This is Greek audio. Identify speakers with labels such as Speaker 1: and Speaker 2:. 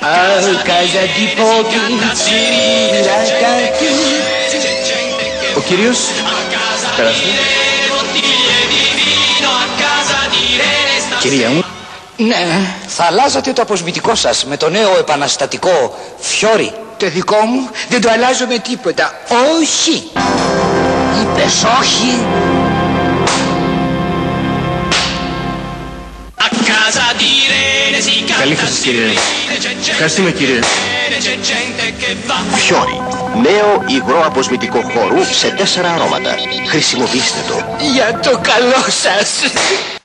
Speaker 1: A casa di provincia
Speaker 2: Ο κύριος, περάστε. Κυρία μου,
Speaker 1: Ναι, θα αλλάζατε το αποσμητικό σας με το νέο επαναστατικό φιόρι. Το δικό μου δεν το αλλάζω με τίποτα. Όχι. Είπες όχι.
Speaker 2: Καλή σας κύριε. Ευχαριστούμε κύριε.
Speaker 3: Φιόρι. Νέο υγρό αποσμητικό χώρου σε τέσσερα αρώματα. Χρησιμοποιήστε το.
Speaker 1: Για το καλό σας.